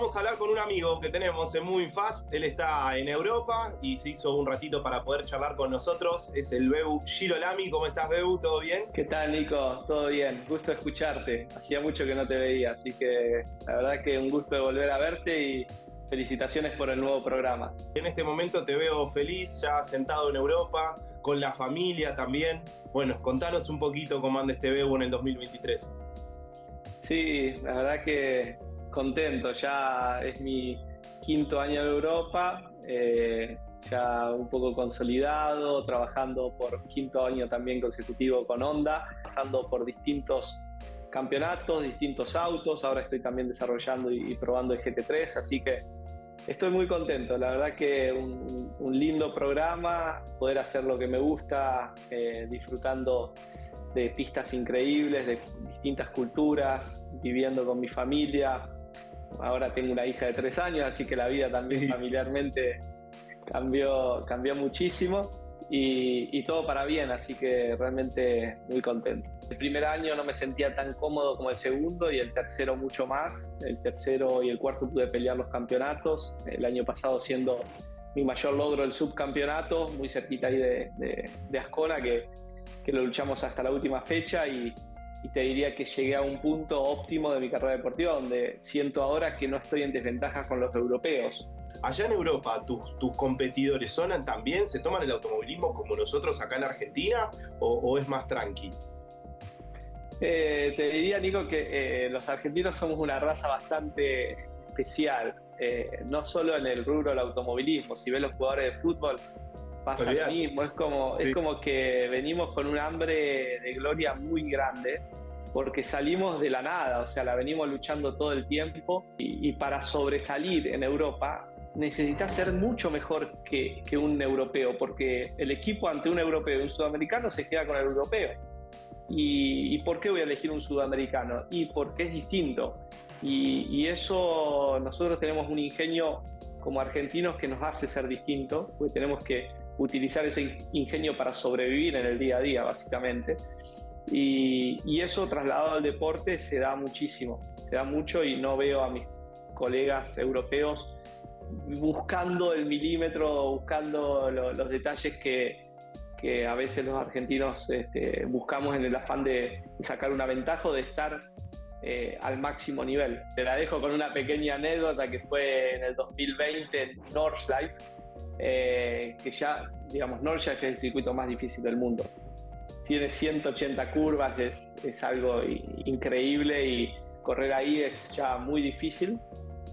vamos a hablar con un amigo que tenemos en Moving Fast. Él está en Europa y se hizo un ratito para poder charlar con nosotros. Es el Bebu Girolami. ¿Cómo estás, Bebu? ¿Todo bien? ¿Qué tal, Nico? Todo bien. Gusto escucharte. Hacía mucho que no te veía, así que la verdad que un gusto de volver a verte y felicitaciones por el nuevo programa. En este momento te veo feliz, ya sentado en Europa, con la familia también. Bueno, contanos un poquito cómo anda este Bebu en el 2023. Sí, la verdad que contento, ya es mi quinto año en Europa, eh, ya un poco consolidado, trabajando por quinto año también consecutivo con Honda, pasando por distintos campeonatos, distintos autos, ahora estoy también desarrollando y, probando el GT3, así que estoy muy contento, la verdad que un, lindo programa, poder hacer lo que me gusta, eh, disfrutando de pistas increíbles, de distintas culturas, viviendo con mi familia, Ahora tengo una hija de tres años, así que la vida también familiarmente cambió, cambió muchísimo y, todo para bien, así que realmente muy contento. El primer año no me sentía tan cómodo como el segundo y el tercero mucho más. El tercero y el cuarto pude pelear los campeonatos. El año pasado siendo mi mayor logro el subcampeonato, muy cerquita ahí de, de, Ascona, que, que lo luchamos hasta la última fecha y, y te diría que llegué a un punto óptimo de mi carrera deportiva donde siento ahora que no estoy en desventaja con los europeos. Allá en Europa, ¿tus, tus competidores sonan también? ¿Se toman el automovilismo como nosotros acá en Argentina o, es más tranqui? Eh, te diría, Nico, que eh, los argentinos somos una raza bastante especial, eh, no solo en el rubro del automovilismo, si ves los jugadores de fútbol, pasa lo mismo, es como, es como que venimos con un hambre de gloria muy grande porque salimos de la nada, o sea, la venimos luchando todo el tiempo y, para sobresalir en Europa necesitas ser mucho mejor que, que, un europeo, porque el equipo ante un europeo y un sudamericano se queda con el europeo. ¿Y, por qué voy a elegir un sudamericano? Y porque es distinto. Y, y, eso nosotros tenemos un ingenio como argentinos que nos hace ser distintos, porque tenemos que utilizar ese ingenio para sobrevivir en el día a día, básicamente. Y, eso trasladado al deporte se da muchísimo, se da mucho y no veo a mis colegas europeos buscando el milímetro, buscando los detalles que, que, a veces los argentinos este, buscamos en el afán de sacar una ventaja o de estar eh, al máximo nivel. Te la dejo con una pequeña anécdota que fue en el 2020 en Nordschleife, eh, que ya, digamos, Nordschleife es el circuito más difícil del mundo. Tiene 180 curvas, es, es algo increíble y correr ahí es ya muy difícil.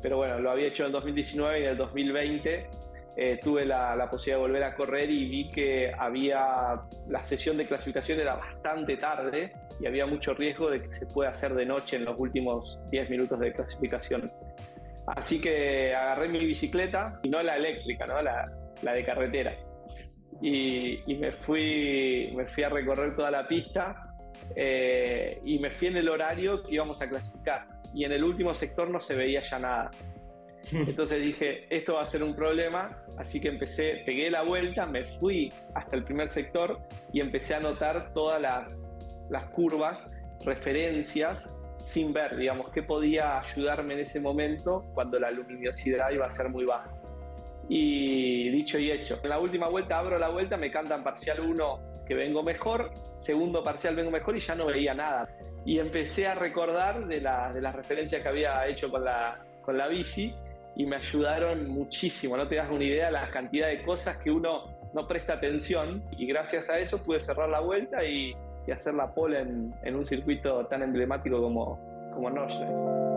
Pero bueno, lo había hecho en 2019 y en el 2020 eh, tuve la, la, posibilidad de volver a correr y vi que había la sesión de clasificación era bastante tarde y había mucho riesgo de que se pueda hacer de noche en los últimos 10 minutos de clasificación. Así que agarré mi bicicleta, y no la eléctrica, ¿no? la, la de carretera, y, y, me, fui, me fui a recorrer toda la pista eh, y me fui en el horario que íbamos a clasificar. Y en el último sector no se veía ya nada. Entonces dije, esto va a ser un problema, así que empecé, pegué la vuelta, me fui hasta el primer sector y empecé a notar todas las, las curvas, referencias, sin ver, digamos, qué podía ayudarme en ese momento cuando la luminosidad iba a ser muy baja. Y dicho y hecho, en la última vuelta abro la vuelta, me cantan parcial 1 que vengo mejor, segundo parcial vengo mejor y ya no veía nada. Y empecé a recordar de, la, de las referencias que había hecho con la, con la bici y me ayudaron muchísimo. No te das una idea de la cantidad de cosas que uno no presta atención y gracias a eso pude cerrar la vuelta y, hacer la pole en, un circuito tan emblemático como, como Nordschleife.